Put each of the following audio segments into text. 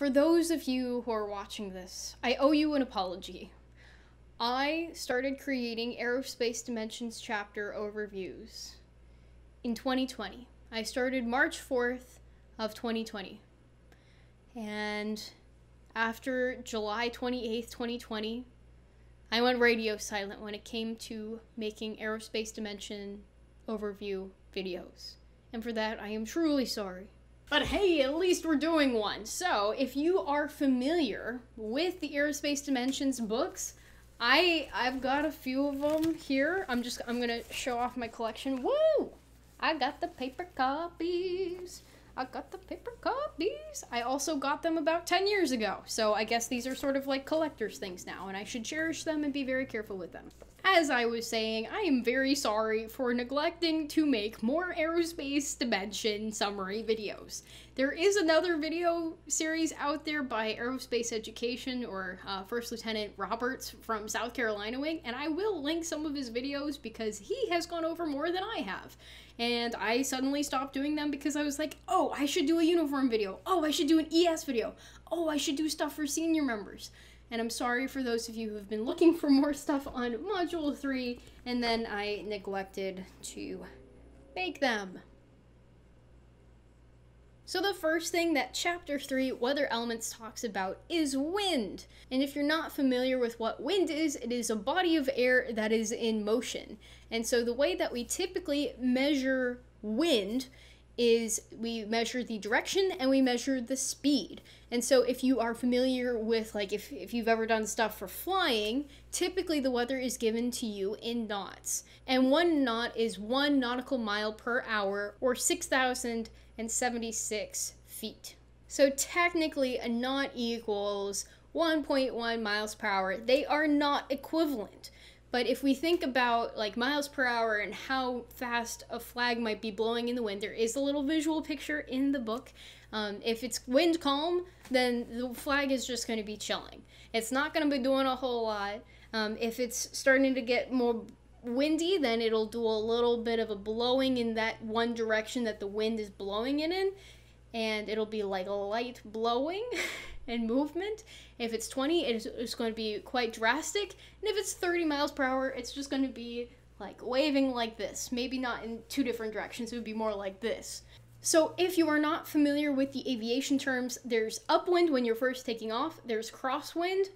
For those of you who are watching this, I owe you an apology. I started creating Aerospace Dimensions chapter overviews in 2020. I started March 4th of 2020. And after July 28th, 2020, I went radio silent when it came to making Aerospace Dimension overview videos. And for that, I am truly sorry. But hey, at least we're doing one. So, if you are familiar with the Aerospace Dimensions books, I I've got a few of them here. I'm just I'm gonna show off my collection. Woo! I got the paper copies. I got the paper copies. I also got them about 10 years ago. So I guess these are sort of like collector's things now, and I should cherish them and be very careful with them. As I was saying, I am very sorry for neglecting to make more aerospace dimension summary videos. There is another video series out there by Aerospace Education or uh, First Lieutenant Roberts from South Carolina Wing, and I will link some of his videos because he has gone over more than I have. And I suddenly stopped doing them because I was like, oh, I should do a uniform video. Oh, I should do an ES video. Oh, I should do stuff for senior members. And I'm sorry for those of you who have been looking for more stuff on Module 3, and then I neglected to make them. So the first thing that chapter 3 weather elements talks about is wind. And if you're not familiar with what wind is, it is a body of air that is in motion. And so the way that we typically measure wind is we measure the direction and we measure the speed. And so if you are familiar with like if, if you've ever done stuff for flying, typically the weather is given to you in knots. And one knot is one nautical mile per hour or 6,076 feet. So technically a knot equals 1.1 miles per hour. They are not equivalent. But if we think about like miles per hour and how fast a flag might be blowing in the wind, there is a little visual picture in the book. Um, if it's wind calm, then the flag is just going to be chilling. It's not going to be doing a whole lot. Um, if it's starting to get more windy, then it'll do a little bit of a blowing in that one direction that the wind is blowing it in, and it'll be like a light blowing. and movement. If it's 20, it's, it's going to be quite drastic. And if it's 30 miles per hour, it's just going to be like waving like this. Maybe not in two different directions, it would be more like this. So, if you are not familiar with the aviation terms, there's upwind when you're first taking off, there's crosswind,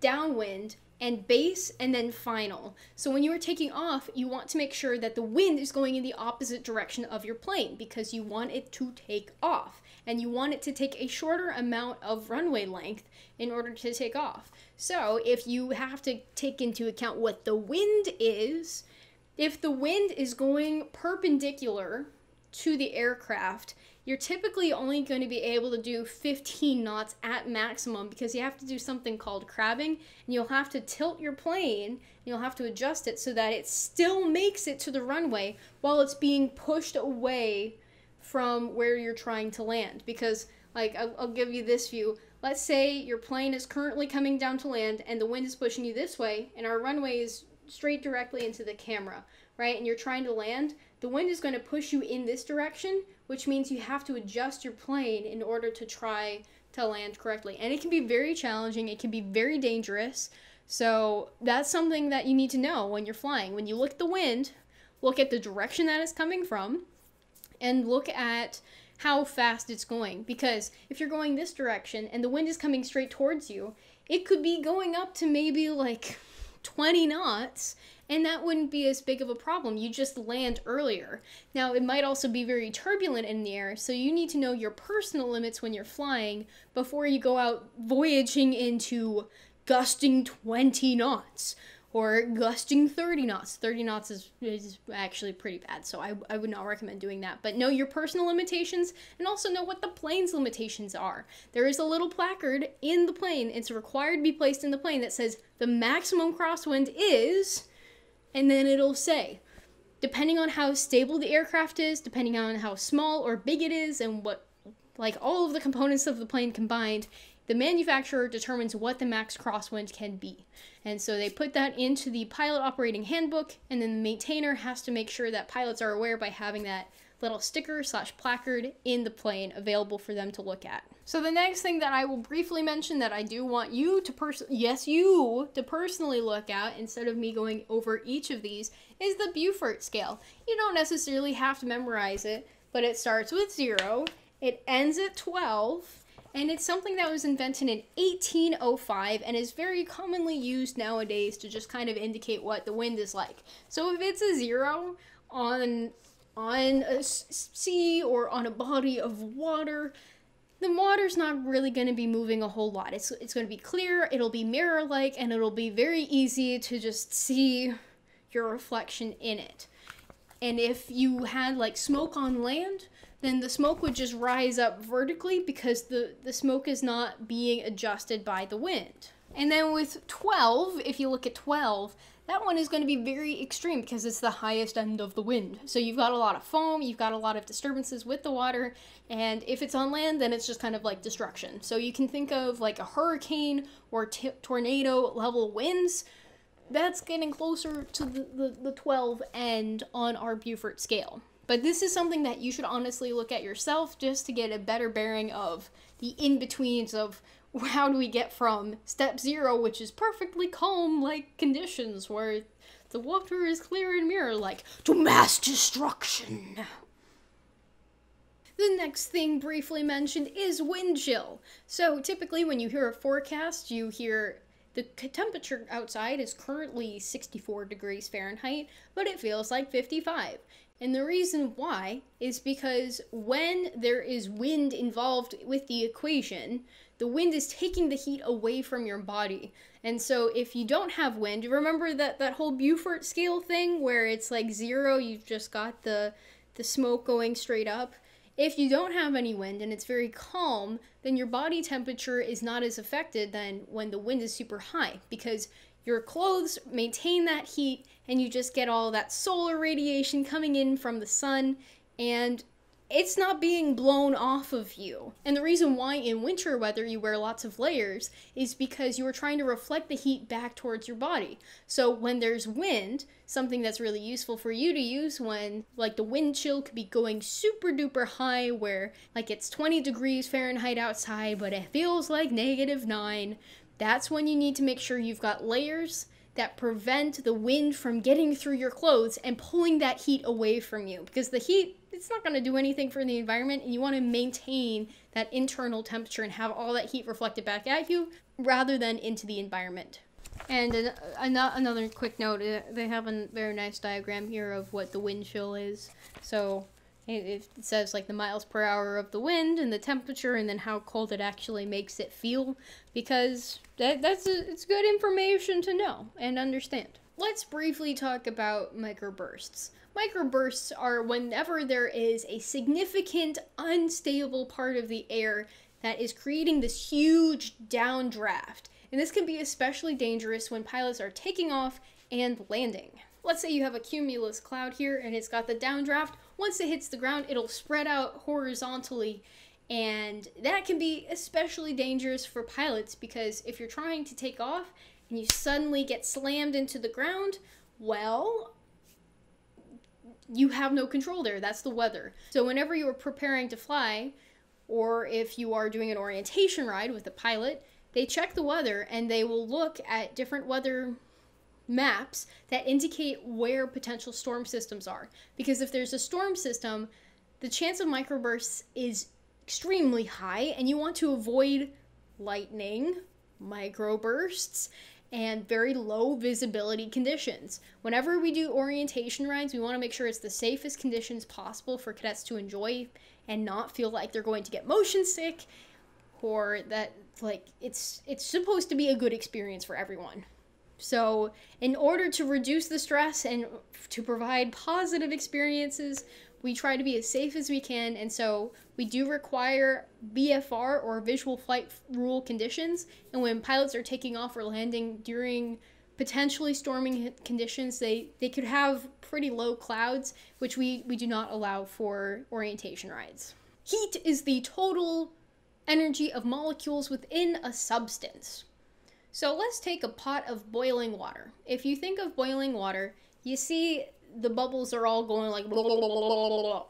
downwind, and base, and then final. So, when you are taking off, you want to make sure that the wind is going in the opposite direction of your plane because you want it to take off and you want it to take a shorter amount of runway length in order to take off. So if you have to take into account what the wind is, if the wind is going perpendicular to the aircraft, you're typically only going to be able to do 15 knots at maximum because you have to do something called crabbing and you'll have to tilt your plane and you'll have to adjust it so that it still makes it to the runway while it's being pushed away from where you're trying to land. Because like I'll, I'll, give you this view. Let's say your plane is currently coming down to land and the wind is pushing you this way and our runway is straight directly into the camera right? And you're trying to land the wind is going to push you in this direction which means you have to adjust your plane in order to try to land correctly. And it can be very challenging it can be very dangerous. So that's something that you need to know when you're flying. When you look at the wind look at the direction that it's coming from and look at how fast it's going. Because if you're going this direction and the wind is coming straight towards you, it could be going up to maybe like 20 knots and that wouldn't be as big of a problem. You just land earlier. Now, it might also be very turbulent in the air, so you need to know your personal limits when you're flying before you go out voyaging into gusting 20 knots or gusting 30 knots. 30 knots is, is actually pretty bad, so I, I would not recommend doing that. But know your personal limitations and also know what the plane's limitations are. There is a little placard in the plane, it's required to be placed in the plane that says the maximum crosswind is, and then it'll say, depending on how stable the aircraft is, depending on how small or big it is, and what, like all of the components of the plane combined, the manufacturer determines what the max crosswind can be. And so they put that into the pilot operating handbook, and then the maintainer has to make sure that pilots are aware by having that little sticker slash placard in the plane available for them to look at. So the next thing that I will briefly mention that I do want you to person yes you to personally look at instead of me going over each of these is the Beaufort scale. You don't necessarily have to memorize it, but it starts with 0, it ends at 12, and it's something that was invented in 1805 and is very commonly used nowadays to just kind of indicate what the wind is like. So if it's a 0 on on a sea or on a body of water, the water's not really going to be moving a whole lot. It's, it's going to be clear, it'll be mirror like, and it'll be very easy to just see your reflection in it. And if you had like smoke on land, then the smoke would just rise up vertically because the, the smoke is not being adjusted by the wind. And then with 12, if you look at 12, that one is going to be very extreme because it's the highest end of the wind. So you've got a lot of foam, you've got a lot of disturbances with the water, and if it's on land, then it's just kind of like destruction. So you can think of like a hurricane or t- tornado level winds. That's getting closer to the, the, the 12 end on our Beaufort scale. But this is something that you should honestly look at yourself just to get a better bearing of the in betweens of how do we get from step zero, which is perfectly calm like conditions where the water is clear and mirror like, to mass destruction. The next thing briefly mentioned is wind chill. So typically when you hear a forecast, you hear the temperature outside is currently 64 degrees Fahrenheit, but it feels like 55. And the reason why is because when there is wind involved with the equation, the wind is taking the heat away from your body. And so if you don't have wind, remember that that whole Beaufort scale thing where it's like 0, you've just got the the smoke going straight up. If you don't have any wind and it's very calm, then your body temperature is not as affected than when the wind is super high because your clothes maintain that heat and you just get all that solar radiation coming in from the sun and it's not being blown off of you. And the reason why in winter weather you wear lots of layers is because you are trying to reflect the heat back towards your body. So when there's wind, something that's really useful for you to use when like the wind chill could be going super duper high where like it's 20 degrees Fahrenheit outside but it feels like negative 9, that's when you need to make sure you've got layers that prevent the wind from getting through your clothes and pulling that heat away from you because the heat it's not going to do anything for the environment and you want to maintain that internal temperature and have all that heat reflected back at you rather than into the environment. And an, an, another quick note uh, they have a very nice diagram here of what the wind chill is. So it, says like the miles per hour of the wind and the temperature and then how cold it actually makes it feel because that, that's a, it's good information to know and understand let's briefly talk about microbursts Microbursts are whenever there is a significant unstable part of the air that is creating this huge downdraft. And this can be especially dangerous when pilots are taking off and landing. Let's say you have a cumulus cloud here and it's got the downdraft. Once it hits the ground, it'll spread out horizontally. And that can be especially dangerous for pilots because if you're trying to take off and you suddenly get slammed into the ground, well, you have no control there. That's the weather. So whenever you are preparing to fly, or if you are doing an orientation ride with a pilot, they check the weather and they will look at different weather maps that indicate where potential storm systems are. Because if there's a storm system, the chance of microbursts is extremely high, and you want to avoid lightning, microbursts, and very low visibility conditions. Whenever we do orientation rides, we want to make sure it's the safest conditions possible for cadets to enjoy and not feel like they're going to get motion sick or that like it's it's supposed to be a good experience for everyone. So, in order to reduce the stress and to provide positive experiences, we try to be as safe as we can, and so we do require VFR or visual flight rule conditions. And when pilots are taking off or landing during potentially storming conditions, they, they could have pretty low clouds, which we, we do not allow for orientation rides. Heat is the total energy of molecules within a substance. So let's take a pot of boiling water. If you think of boiling water, you see the bubbles are all going like blah, blah, blah,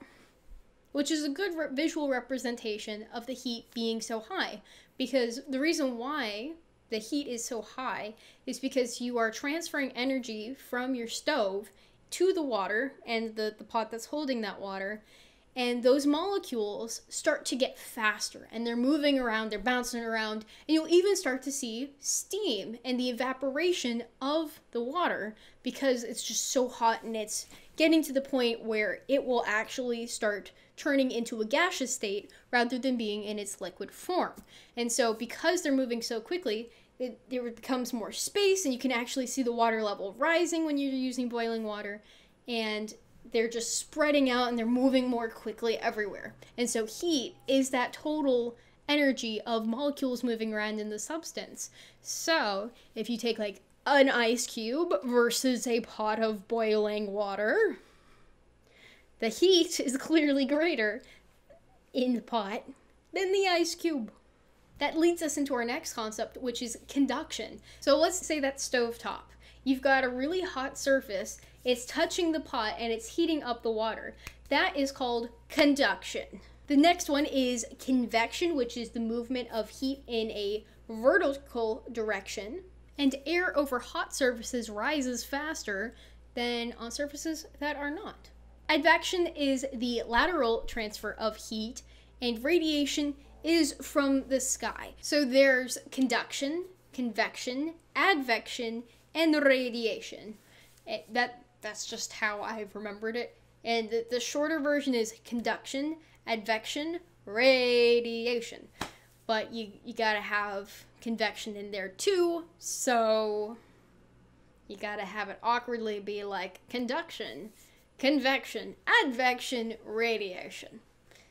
which is a good re- visual representation of the heat being so high. Because the reason why the heat is so high is because you are transferring energy from your stove to the water and the, the pot that's holding that water and those molecules start to get faster and they're moving around, they're bouncing around, and you'll even start to see steam and the evaporation of the water because it's just so hot and it's getting to the point where it will actually start turning into a gaseous state rather than being in its liquid form. And so, because they're moving so quickly, it, there becomes more space and you can actually see the water level rising when you're using boiling water. And they're just spreading out and they're moving more quickly everywhere. And so heat is that total energy of molecules moving around in the substance. So if you take like an ice cube versus a pot of boiling water, the heat is clearly greater in the pot than the ice cube. That leads us into our next concept, which is conduction. So let's say that stovetop. You've got a really hot surface it's touching the pot and it's heating up the water. That is called conduction. The next one is convection, which is the movement of heat in a vertical direction. And air over hot surfaces rises faster than on surfaces that are not. Advection is the lateral transfer of heat, and radiation is from the sky. So there's conduction, convection, advection, and radiation. It, that that's just how I've remembered it. And the, the shorter version is conduction, advection, radiation. But you, you gotta have convection in there too, so you gotta have it awkwardly be like conduction, convection, advection, radiation.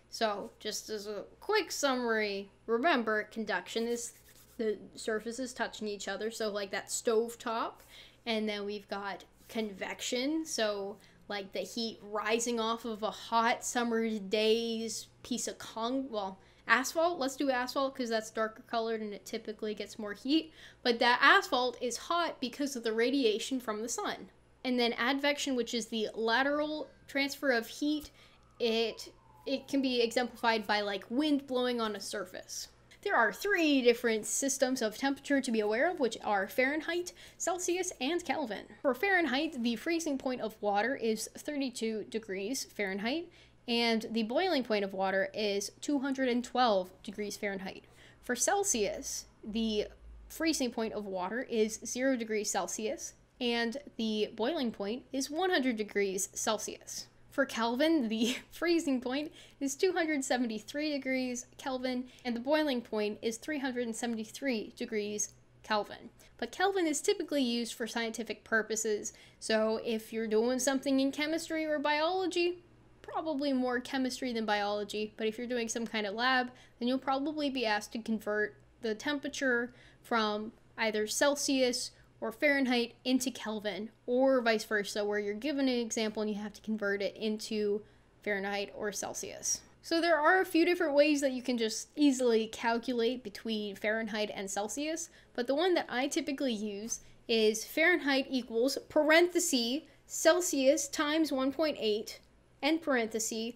So, just as a quick summary, remember conduction is the surfaces touching each other, so like that stove top, and then we've got convection, so like the heat rising off of a hot summer day's piece of con well asphalt. Let's do asphalt because that's darker colored and it typically gets more heat. But that asphalt is hot because of the radiation from the sun. And then advection which is the lateral transfer of heat it it can be exemplified by like wind blowing on a surface there are three different systems of temperature to be aware of, which are Fahrenheit, Celsius, and Kelvin. For Fahrenheit, the freezing point of water is 32 degrees Fahrenheit, and the boiling point of water is 212 degrees Fahrenheit. For Celsius, the freezing point of water is 0 degrees Celsius, and the boiling point is 100 degrees Celsius. For Kelvin, the freezing point is 273 degrees Kelvin, and the boiling point is 373 degrees Kelvin. But Kelvin is typically used for scientific purposes, so if you're doing something in chemistry or biology, probably more chemistry than biology, but if you're doing some kind of lab, then you'll probably be asked to convert the temperature from either Celsius or Fahrenheit into Kelvin, or vice versa, where you're given an example and you have to convert it into Fahrenheit or Celsius. So there are a few different ways that you can just easily calculate between Fahrenheit and Celsius, but the one that I typically use is Fahrenheit equals parenthesis Celsius times 1.8 and parenthesis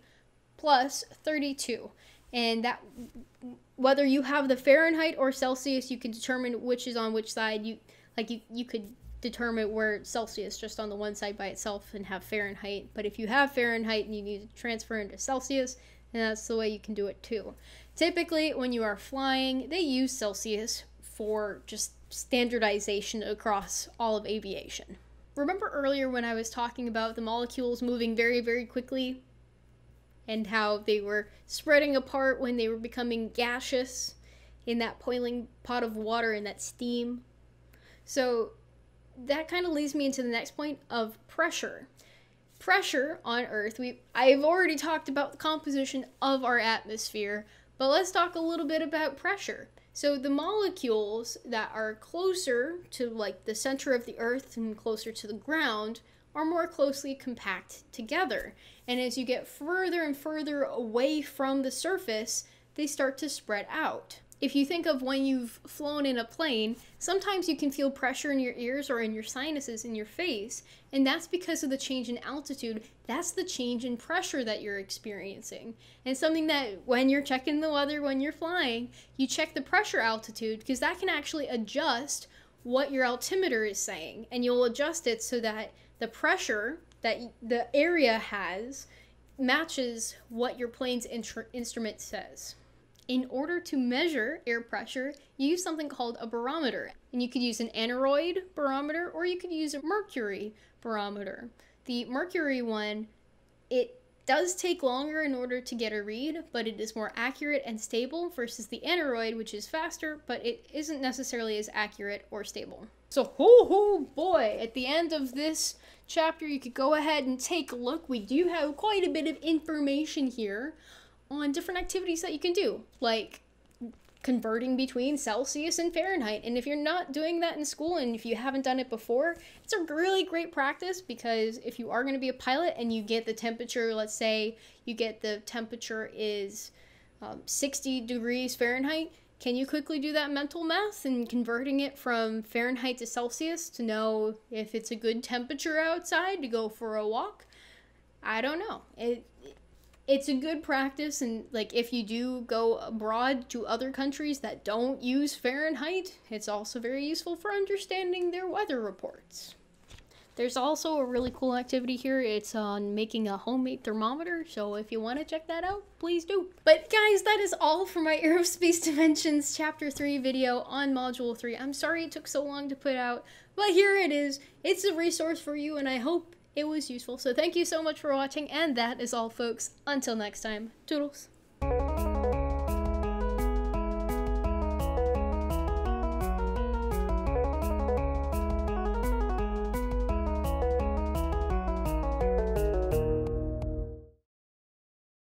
plus 32. And that whether you have the Fahrenheit or Celsius, you can determine which is on which side. You like you, you could determine where Celsius just on the one side by itself and have Fahrenheit. But if you have Fahrenheit and you need to transfer into Celsius, then that's the way you can do it too. Typically, when you are flying, they use Celsius for just standardization across all of aviation. Remember earlier when I was talking about the molecules moving very, very quickly and how they were spreading apart when they were becoming gaseous in that boiling pot of water and that steam? So that kind of leads me into the next point of pressure. Pressure on Earth, we I've already talked about the composition of our atmosphere, but let's talk a little bit about pressure. So the molecules that are closer to like the center of the earth and closer to the ground are more closely compact together. And as you get further and further away from the surface, they start to spread out. If you think of when you've flown in a plane, sometimes you can feel pressure in your ears or in your sinuses in your face, and that's because of the change in altitude. That's the change in pressure that you're experiencing. And something that when you're checking the weather when you're flying, you check the pressure altitude because that can actually adjust what your altimeter is saying, and you'll adjust it so that the pressure that the area has matches what your plane's instrument says. In order to measure air pressure, you use something called a barometer. And you could use an aneroid barometer or you could use a mercury barometer. The mercury one, it does take longer in order to get a read, but it is more accurate and stable versus the aneroid, which is faster, but it isn't necessarily as accurate or stable. So, ho ho boy, at the end of this chapter, you could go ahead and take a look. We do have quite a bit of information here on different activities that you can do, like converting between Celsius and Fahrenheit. And if you're not doing that in school and if you haven't done it before, it's a really great practice because if you are going to be a pilot and you get the temperature, let's say you get the temperature is um, 60 degrees Fahrenheit, can you quickly do that mental math and converting it from Fahrenheit to Celsius to know if it's a good temperature outside to go for a walk? I don't know. It it's a good practice and like if you do go abroad to other countries that don't use Fahrenheit, it's also very useful for understanding their weather reports. There's also a really cool activity here. It's on making a homemade thermometer, so if you want to check that out, please do. But guys, that is all for my Aerospace Dimensions Chapter 3 video on Module 3. I'm sorry it took so long to put out, but here it is. It's a resource for you, and I hope it was useful. So thank you so much for watching, and that is all, folks. Until next time, toodles.